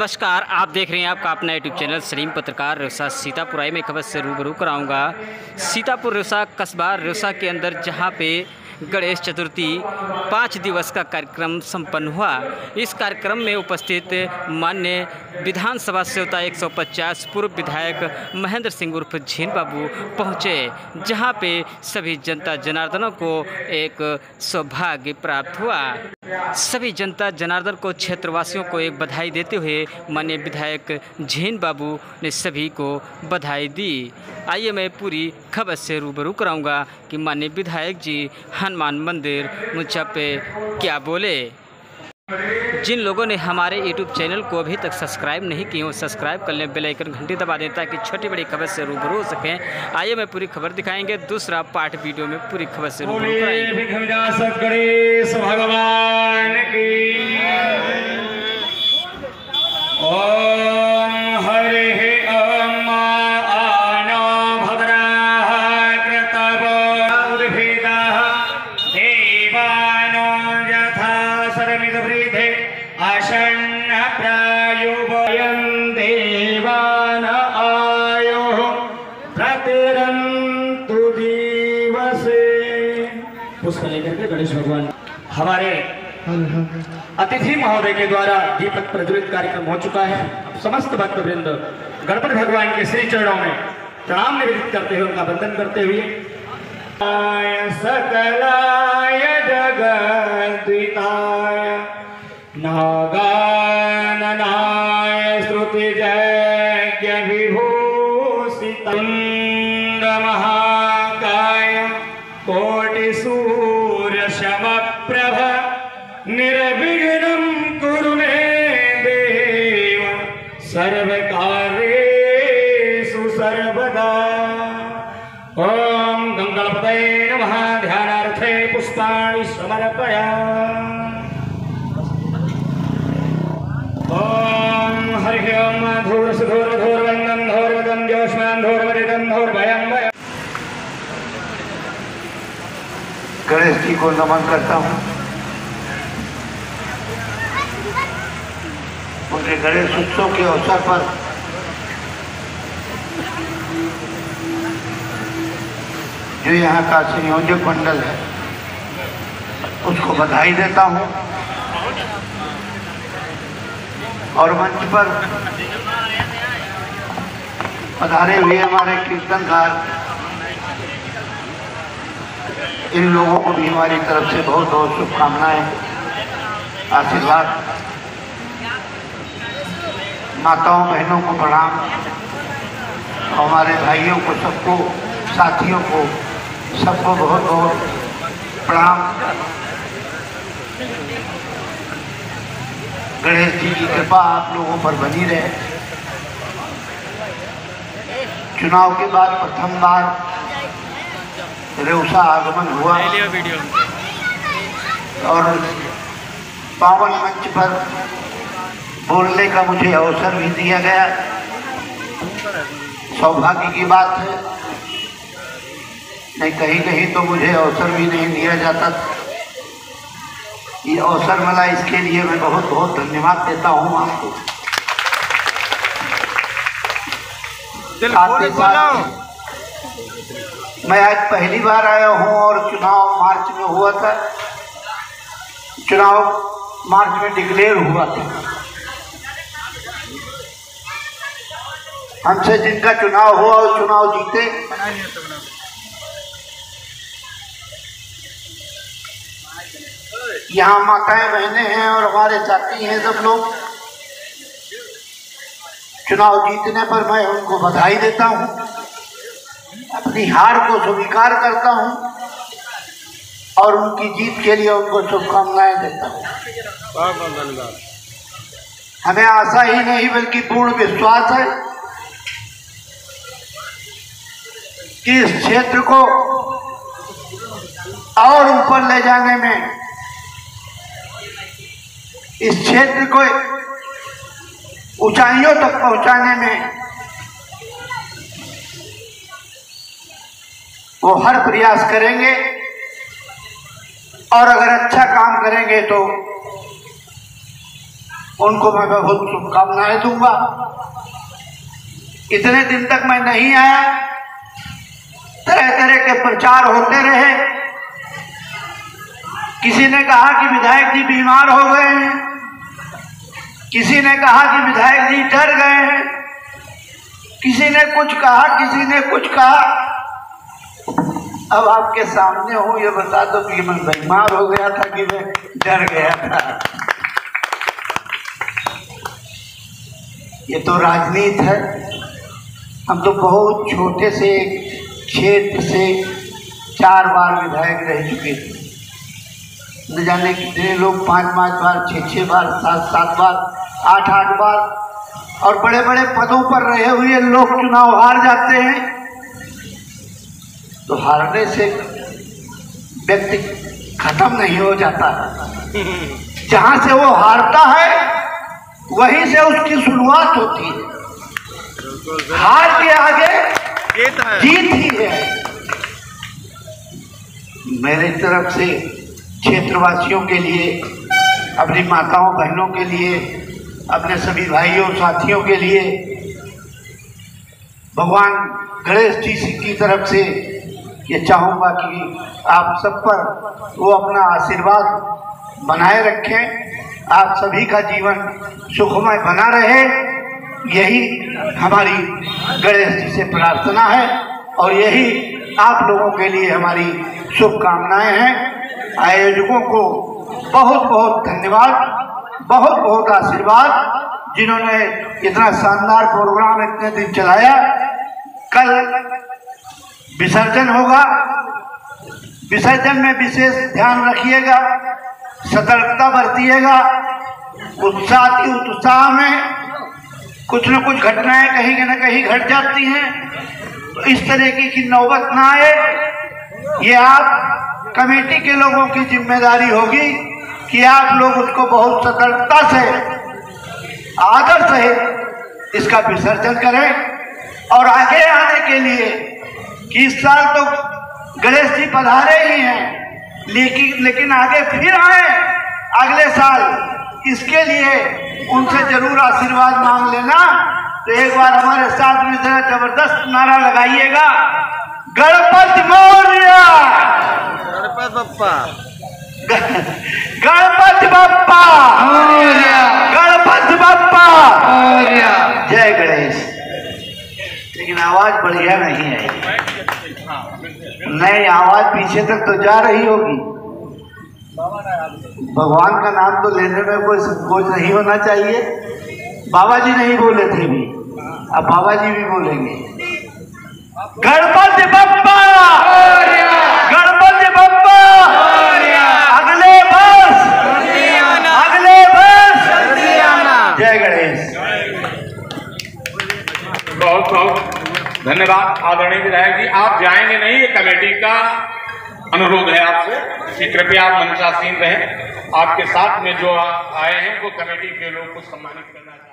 नमस्कार, आप देख रहे हैं आपका अपना यूट्यूब चैनल सलीम पत्रकार रेवसा सीतापुर। आई में खबर से रूबरू कराऊँगा। सीतापुर रेवसा कस्बा रेवसा के अंदर, जहाँ पे गणेश चतुर्थी पाँच दिवस का कार्यक्रम संपन्न हुआ। इस कार्यक्रम में उपस्थित मान्य विधानसभा सेवता 150 पूर्व विधायक महेंद्र सिंह उर्फ़ झीन बाबू पहुँचे, जहाँ पे सभी जनता जनार्दनों को एक सौभाग्य प्राप्त हुआ। सभी जनता जनार्दन को क्षेत्रवासियों को एक बधाई देते हुए मान्य विधायक झीन बाबू ने सभी को बधाई दी। आइए मैं पूरी खबर से रूबरू कराऊँगा कि मान्य विधायक जी हनुमान मंदिर मुझा पे क्या बोले? जिन लोगों ने हमारे YouTube चैनल को अभी तक सब्सक्राइब नहीं किए हो सब्सक्राइब कर लें बेल आइकन घंटी दबा दें ताकि छोटी बड़ी खबर से रूबरू हो सकें। आइए मैं पूरी खबर दिखाएँगे दूसरा पार्ट वीडियो में पूरी खबर से रूबरू भगवान की। हमारे अतिथि महोदय के द्वारा दीपक प्रज्वलित कार्यक्रम हो चुका है। समस्त भक्त वृंद गणपति भगवान के श्री चरणों में प्रणाम निवेदित करते हुए उनका वंदन करते हुए। सकलाय जगद्विताय। नागाननाय श्रुतिजज्ञ विभूषितंड महाकाय कोटिसूर्यशमप्रभ निर्विघ्नं कुरु मे देव। सर्वकार्येषु सर्वदा। ॐ गङ्गणपतये नमः। ध्यानार्थे पुष्पाणि समर्पयामि। गणेश जी को नमन करता हूँ। उनके गणेश उत्सव के अवसर पर जो यहाँ का संयोजक मंडल है, उसको बधाई देता हूँ। और मंच पर पधारे हुए हमारे कीर्तनकार। इन लोगों को भी हमारी तरफ़ से बहुत बहुत शुभकामनाएँ, आशीर्वाद। माताओं, बहनों को प्रणाम। हमारे भाइयों को, सबको, साथियों को, सबको बहुत बहुत प्रणाम। गणेश जी की कृपा आप लोगों पर बनी रहे। चुनाव के बाद प्रथम बार रेउसा आगमन हुआ। और पावन मंच पर बोलने का मुझे अवसर भी दिया गया। सौभाग्य की बात है। नहीं कहीं कहीं तो मुझे अवसर भी नहीं दिया जाता। ये अवसर मिला इसके लिए मैं बहुत बहुत धन्यवाद देता हूँ आपको। साथ साथ मैं आज पहली बार आया हूँ और चुनाव मार्च में हुआ था। चुनाव मार्च में डिक्लेयर हुआ था। हमसे जिनका चुनाव हुआ और चुनाव जीते। यहाँ माताएँ बहनें हैं और हमारे साथी हैं सब लोग। चुनाव जीतने पर मैं उनको बधाई देता हूँ। अपनी हार को स्वीकार करता हूँ और उनकी जीत के लिए उनको शुभकामनाएँ देता हूँ। हमें आशा ही नहीं, बल्कि पूर्ण विश्वास है कि इस क्षेत्र को और ऊपर ले जाने में, इस क्षेत्र को ऊंचाइयों तक पहुँचाने में वो हर प्रयास करेंगे। और अगर अच्छा काम करेंगे तो उनको मैं बहुत शुभकामनाएँ दूँगा। इतने दिन तक मैं नहीं आया। तरह तरह के प्रचार होते रहे। किसी ने कहा कि विधायक जी बीमार हो गए हैं। किसी ने कहा कि विधायक जी डर गए हैं। किसी ने कुछ कहा, किसी ने कुछ कहा। अब आपके सामने हूँ, ये बता दो कि मैं बीमार हो गया था कि मैं डर गया था। ये तो राजनीति है। हम तो बहुत छोटे से क्षेत्र से चार बार विधायक रह चुके थे न जाने कितने लोग, पाँच पाँच बार छः छः बार, सात सात बार आठ आठ बार। और बड़े बड़े पदों पर रहे हुए लोग चुनाव हार जाते हैं। तो हारने से व्यक्ति खत्म नहीं हो जाता। जहाँ से वो हारता है वहीं से उसकी शुरुआत होती है। हार के आगे जीत ही। है मेरे तरफ़ से क्षेत्रवासियों के लिए अपनी माताओं बहनों के लिए अपने सभी भाइयों, साथियों के लिए भगवान गणेश जी की तरफ़ से ये चाहूँगा कि आप सब पर वो अपना आशीर्वाद बनाए रखें। आप सभी का जीवन सुखमय बना रहे। यही हमारी गणेश जी से प्रार्थना है और यही आप लोगों के लिए हमारी शुभकामनाएँ हैं। आयोजकों को बहुत बहुत धन्यवाद। बहुत बहुत आशीर्वाद जिन्होंने इतना शानदार प्रोग्राम इतने दिन चलाया। कल विसर्जन होगा। विसर्जन में विशेष ध्यान रखिएगा, सतर्कता बरतिएगा, उत्साह उत्साह में कुछ न कुछ घटनाएँ कहीं न कहीं घट जाती हैं। तो इस तरीके की नौबत ना आए। ये आप कमेटी के लोगों की ज़िम्मेदारी होगी। कि आप लोग उसको बहुत सतर्कता से, आदर से इसका विसर्जन करें। और आगे आने के लिए कि इस साल तो गणेश जी पधारे ही हैं, लेकिन लेकिन आगे फिर आए। अगले साल इसके लिए उनसे ज़रूर आशीर्वाद मांग लेना। तो एक बार हमारे साथ में जरा ज़बरदस्त नारा लगाइएगा। गणपति मौर्य! गणपत बप्पा। गणपति बप्पा! गणपति बप्पा! जय गणेश। लेकिन आवाज़ बढ़िया नहीं है। नहीं आवाज़ पीछे तक तो जा रही होगी। भगवान का नाम तो लेने में कोई संकोच नहीं होना चाहिए। बाबा जी नहीं बोले थे भी। अब बाबा जी भी बोलेंगे। गणपति बप्पा गणपति बप्पा अगले वर्ष अगले वर्ष जय गणेश। बहुत बहुत धन्यवाद आदरणीय विधायक जी। आप जाएँगे नहीं, ये कमेटी का अनुरोध है आपसे। कि कृपया आप मंचासीन रहें। आपके साथ में जो आए हैं, वो कमेटी के लोग को सम्मानित करना चाहिए